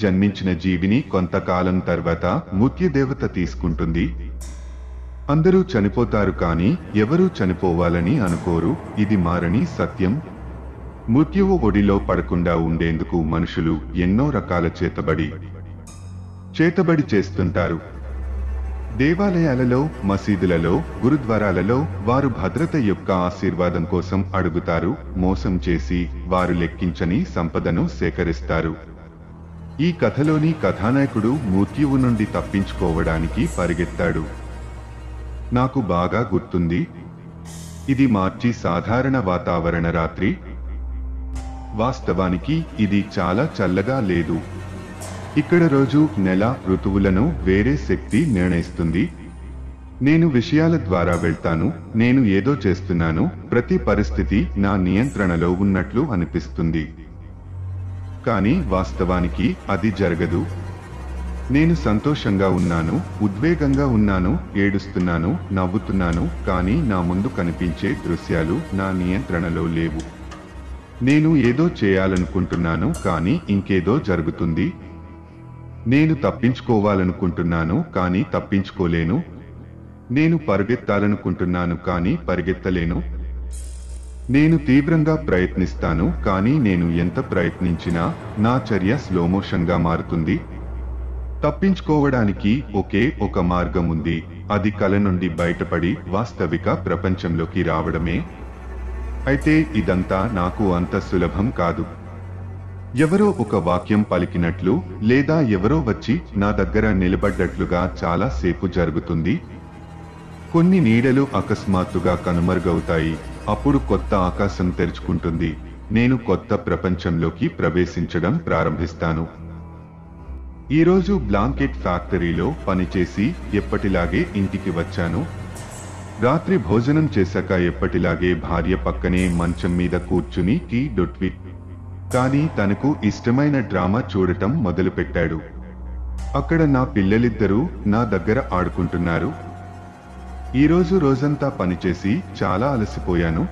జన్మించిన జీవిని కొంతకాలం తర్వాత మృత్యుదేవత తీసుకుంటుంది. అందరూ చనిపోతారు కానీ ఎవరూ చనిపోవాలని అనుకోరు. ఇది మారని సత్యం. మృత్యువు ఒడిలో పడకుండా ఉండేందుకు మనుషులు ఎన్నో రకాల చేతబడి చేతబడి చేస్తుంటారు. దేవాలయాలలో మసీదులలో గురుద్వారాలలో వారు భద్రత యొక్క ఆశీర్వాదం కోసం అడుగుతారు మోసం చేసి వారు లెక్కించని సంపదను సేకరిస్తారు. ఈ కథలోని కథానాయకుడు మృత్యువు నుండి తప్పించుకోవడానికి పరిగెత్తాడు. నాకు బాగా గుర్తుంది. ఇది మార్చి సాధారణ వాతావరణ రాత్రి. వాస్తవానికి ఇది చాలా చల్లగా లేదు. ఇక్కడ రోజు నెల ఋతువులను వేరే శక్తి నిర్ణయిస్తుంది. నేను విషయాల ద్వారా వెళ్తాను. నేను ఏదో చేస్తున్నాను. ప్రతి పరిస్థితి నా నియంత్రణలో ఉన్నట్లు అనిపిస్తుంది. కానీ వాస్తవానికి అది జరగదు. నేను సంతోషంగా ఉన్నాను ఉద్వేగంగా ఉన్నాను ఏడుస్తున్నాను నవ్వుతున్నాను కానీ నా ముందు కనిపించే దృశ్యాలు నా నియంత్రణలో లేవు. నేను ఏదో చేయాలనుకుంటున్నాను కానీ ఇంకేదో జరుగుతుంది. నేను తప్పించుకోవాలనుకుంటున్నాను కానీ తప్పించుకోలేను. నేను పరిగెత్తాలనుకుంటున్నాను కానీ పరిగెత్తలేను. నేను తీవ్రంగా ప్రయత్నిస్తాను కానీ నేను ఎంత ప్రయత్నించినా నా చర్య స్లోమోషన్గా మారుతుంది. తప్పించుకోవడానికి ఒకే ఒక మార్గం ఉంది. అది కల నుండి బయటపడి వాస్తవిక ప్రపంచంలోకి రావడమే. అయితే ఇదంతా నాకు అంత సులభం కాదు. ఎవరో ఒక వాక్యం పలికినట్లు లేదా ఎవరో వచ్చి నా దగ్గర నిలబడ్డట్లుగా చాలా సేపు జరుగుతుంది. కొన్ని నీడలు అకస్మాత్తుగా కనుమరుగవుతాయి. అప్పుడు కొత్త ఆకాశం తెరుచుకుంటుంది. నేను కొత్త ప్రపంచంలోకి ప్రవేశించడం ప్రారంభిస్తాను. ఈరోజు బ్లాంకెట్ ఫ్యాక్టరీలో పనిచేసి ఎప్పటిలాగే ఇంటికి వచ్చాను. రాత్రి భోజనం చేశాక ఎప్పటిలాగే భార్య పక్కనే మంచం మీద కూర్చుని టీ డొట్వి. కానీ తనకు ఇష్టమైన డ్రామా చూడటం మొదలుపెట్టాడు. అక్కడ నా పిల్లలిద్దరూ నా దగ్గర ఆడుకుంటున్నారు. ఈరోజు రోజంతా పనిచేసి చాలా అలసిపోయాను.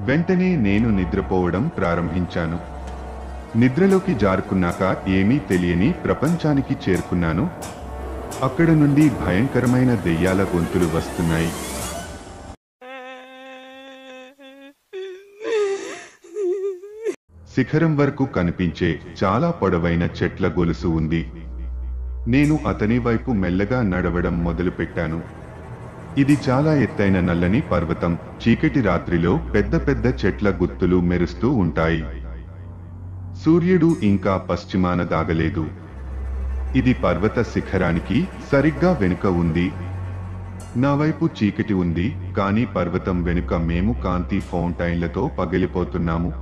వెంటనే నేను నిద్రపోవడం ప్రారంభించాను. నిద్రలోకి జారుకున్నాక ఏమీ తెలియని ప్రపంచానికి చేరుకున్నాను. అక్కడ నుండి భయంకరమైన దెయ్యాల గొంతులు వస్తున్నాయి. శిఖరం వరకు కనిపించే చాలా పొడవైన చెట్ల గొలుసు ఉంది. నేను అతని వైపు మెల్లగా నడవడం మొదలుపెట్టాను. ఇది చాలా ఎత్తైన నల్లని పర్వతం. చీకటి రాత్రిలో పెద్ద పెద్ద చెట్ల గుత్తులు మెరుస్తూ ఉంటాయి. సూర్యుడు ఇంకా పశ్చిమాన దాగలేదు. ఇది పర్వత శిఖరానికి సరిగ్గా వెనుక ఉంది. నా వైపు చీకటి ఉంది కానీ పర్వతం వెనుక మేము కాంతి ఫౌంటైన్లతో పగిలిపోతున్నాము.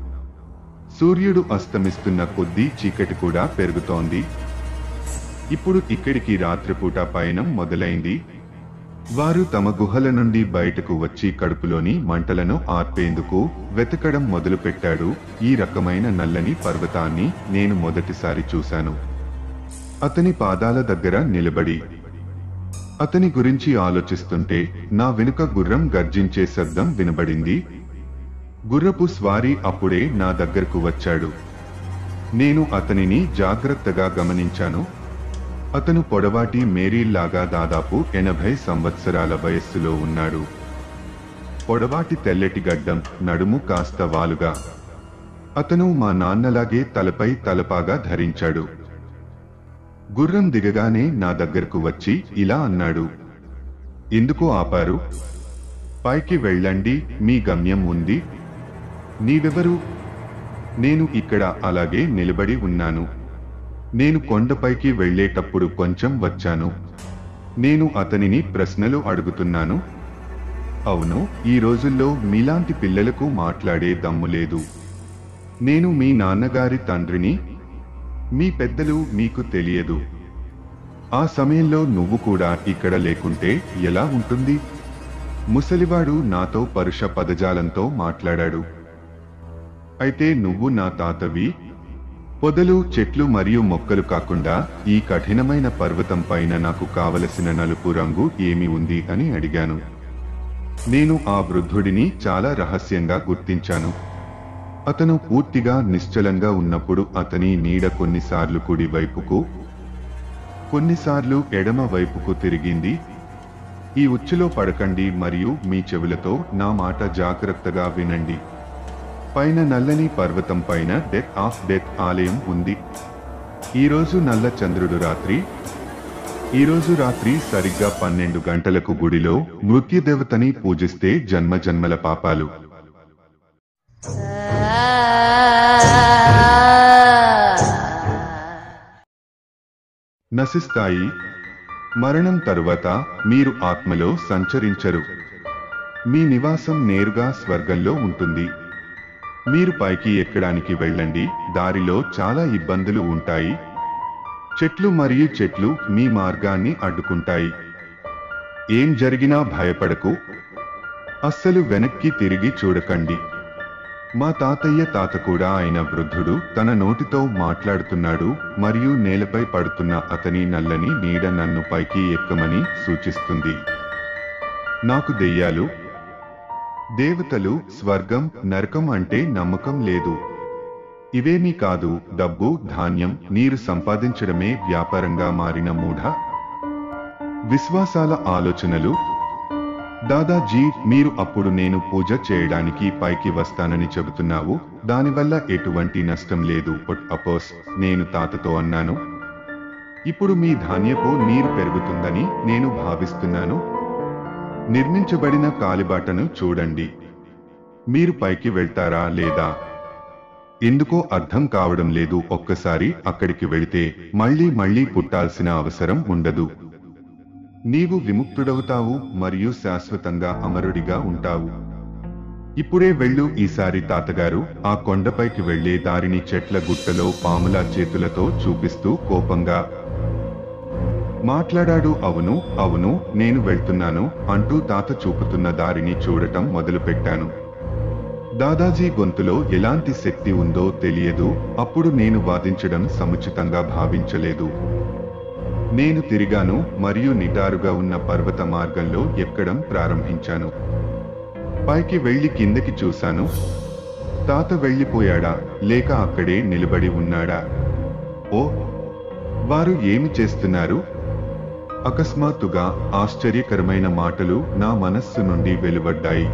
సూర్యుడు అస్తమిస్తున్న కొద్దీ చీకటి కూడా పెరుగుతోంది. ఇప్పుడు ఇక్కడికి రాత్రిపూట పయనం మొదలైంది. వారు తమ గుహల నుండి బయటకు వచ్చి కడుపులోని మంటలను ఆర్పేందుకు వెతకడం మొదలుపెట్టాడు. ఈ రకమైన నల్లని పర్వతాన్ని నేను మొదటిసారి చూశాను. అతని పాదాల దగ్గర నిలబడి అతని గురించి ఆలోచిస్తుంటే నా వెనుక గుర్రం గర్జించే శబ్దం వినబడింది. గుర్రపు స్వారీ అప్పుడే నా దగ్గరకు వచ్చాడు. నేను అతనిని జాగ్రత్తగా గమనించాను. అతను పొడవాటి మేరీల్లాగా దాదాపు ఎనభై సంవత్సరాల వయస్సులో ఉన్నాడు. పొడవాటి తెల్లటి గడ్డం నడుము కాస్త వాలుగా. అతను మా నాన్నలాగే తలపై తలపాగా ధరించాడు. గుర్రం దిగగానే నా దగ్గరకు వచ్చి ఇలా అన్నాడు. ఎందుకు ఆపారు? పైకి వెళ్ళండి మీ గమ్యం ఉంది. నీవెవరు? నేను ఇక్కడ అలాగే నిలబడి ఉన్నాను. నేను కొండపైకి వెళ్ళేటప్పుడు కొంచెం వచ్చాను. నేను అతనిని ప్రశ్నలు అడుగుతున్నాను. అవును ఈ రోజుల్లో మీలాంటి పిల్లలకు మాట్లాడే దమ్ము లేదు. నేను మీ నాన్నగారి తండ్రిని మీ పెద్దలు మీకు తెలియదు. ఆ సమయంలో నువ్వు కూడా ఇక్కడ లేకుంటే ఎలా ఉంటుంది? ముసలివాడు నాతో పరుష పదజాలంతో మాట్లాడాడు. అయితే నువ్వు నా తాతవి పొదలు చెట్లు మరియు మొక్కలు కాకుండా ఈ కఠినమైన పర్వతం పైన నాకు కావలసిన నలుపు రంగు ఏమి ఉంది అని అడిగాను. నేను ఆ వృద్ధుడిని చాలా రహస్యంగా గుర్తించాను. అతను పూర్తిగా నిశ్చలంగా ఉన్నప్పుడు అతని నీడ కొన్నిసార్లు కుడి వైపుకు కొన్నిసార్లు ఎడమ వైపుకు తిరిగింది. ఈ ఉచ్చులో పడకండి మరియు మీ చెవులతో నా మాట జాగ్రత్తగా వినండి. పైన నల్లని పర్వతం పైన డెత్ ఆఫ్ డెత్ ఆలయం ఉంది. ఈరోజు నల్ల చంద్రుడు రాత్రి. ఈరోజు రాత్రి సరిగ్గా పన్నెండు గంటలకు గుడిలో మృత్యుదేవతని పూజిస్తే జన్మ జన్మల పాపాలు. నశిస్తాయి. మరణం తరువాత మీరు ఆత్మలో సంచరించరు. మీ నివాసం నేరుగా స్వర్గంలో ఉంటుంది. మీరు పైకి ఎక్కడానికి వెళ్ళండి. దారిలో చాలా ఇబ్బందులు ఉంటాయి. చెట్లు మరియు చెట్లు మీ మార్గాన్ని అడ్డుకుంటాయి. ఏం జరిగినా భయపడకు. అస్సలు వెనక్కి తిరిగి చూడకండి. మా తాతయ్య తాత కూడా ఆయన వృద్ధుడు. తన నోటితో మాట్లాడుతున్నాడు మరియు నేలపై పడుతున్న అతని నల్లని నీడ నన్ను పైకి ఎక్కమని సూచిస్తుంది. నాకు దెయ్యాలు దేవతలు స్వర్గం నరకం అంటే నమ్మకం లేదు. ఇవేమీ కాదు డబ్బు ధాన్యం నీరు సంపాదించడమే వ్యాపారంగా మారిన మూఢ. విశ్వాసాల ఆలోచనలు? దాదాజీ మీరు అప్పుడు నేను పూజ చేయడానికి పైకి వస్తానని చెబుతున్నావు దానివల్ల ఎటువంటి నష్టం లేదు. అపోస్ నేను తాతతో అన్నాను. ఇప్పుడు మీ ధాన్యపు నీరు పెరుగుతుందని నేను భావిస్తున్నాను. నిర్మించబడిన కాలిబాటను చూడండి. మీరు పైకి వెళ్తారా లేదా? ఎందుకో అర్థం కావడం లేదు. ఒక్కసారి అక్కడికి వెళితే మళ్ళీ మళ్ళీ పుట్టాల్సిన అవసరం ఉండదు. నీవు విముక్తుడవుతావు మరియు శాశ్వతంగా అమరుడిగా ఉంటావు. ఇప్పుడే వెళ్ళు ఈసారి తాతగారు. ఆ కొండపైకి వెళ్ళే దారిని చెట్ల గుట్టలో పాముల చేతులతో చూపిస్తూ కోపంగా మాట్లాడాడు అవును అవును నేను వెళ్తున్నాను అంటూ తాత చూపుతున్న దారిని చూడటం మొదలుపెట్టాను. దాదాజీ గొంతులో ఎలాంటి శక్తి ఉందో తెలియదు అప్పుడు నేను వాదించడం సముచితంగా భావించలేదు. నేను తిరిగాను మరియు నిటారుగా ఉన్న పర్వత మార్గంలో ఎక్కడం ప్రారంభించాను. పైకి వెళ్ళి కిందకి చూశాను. తాత వెళ్ళిపోయాడా లేక అక్కడే నిలబడి ఉన్నాడా? ఓ వారు ఏమి చేస్తున్నారు? అకస్మాత్తుగా ఆశ్చర్యకరమైన మాటలు నా మనస్సు నుండి వెలువడ్డాయి.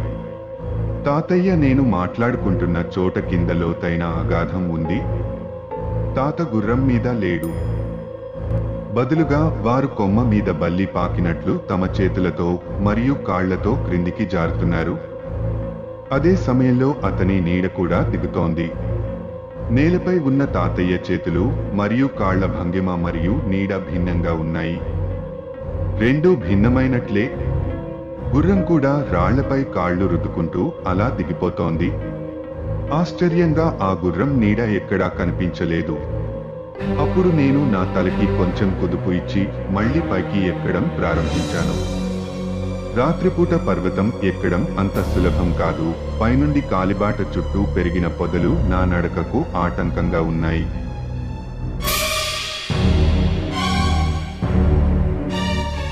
తాతయ్య నేను మాట్లాడుకుంటున్న చోట కింద లోతైన అగాధం ఉంది. తాత గుర్రం మీద లేడు. బదులుగా వారు కొమ్మ మీద బల్లి పాకినట్లు తమ చేతులతో మరియు కాళ్ళతో క్రిందికి జారుతున్నారు. అదే సమయంలో అతని నీడ కూడా దిగుతోంది. నేలపై ఉన్న తాతయ్య చేతులు మరియు కాళ్ళ భంగిమ మరియు నీడ భిన్నంగా ఉన్నాయి. రెండూ భిన్నమైనట్లే. గుర్రం కూడా రాళ్ళపై కాళ్ళు రుద్దుకుంటూ అలా దిగిపోతోంది. ఆశ్చర్యంగా ఆ గుర్రం నీడ ఎక్కడా కనిపించలేదు. అప్పుడు నేను నా తలకి కొంచెం కుదుపు ఇచ్చి మళ్ళీ పైకి ఎక్కడం ప్రారంభించాను. రాత్రిపూట పర్వతం ఎక్కడం అంత సులభం కాదు. పైనుండి కాలిబాట చుట్టూ పెరిగిన పొదలు నా నడకకు ఆటంకంగా ఉన్నాయి.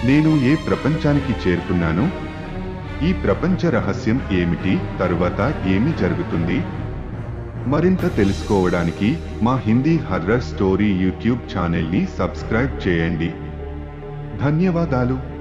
నేను ఏ ప్రపంచానికి చేరుకున్నాను? ఈ ప్రపంచ రహస్యం ఏమిటి? తరువాత ఏమి జరుగుతుంది? మరింత తెలుసుకోవడానికి మా హిందీ హర్రర్ స్టోరీ యూట్యూబ్ ఛానల్ని సబ్స్క్రైబ్ చేయండి. ధన్యవాదాలు.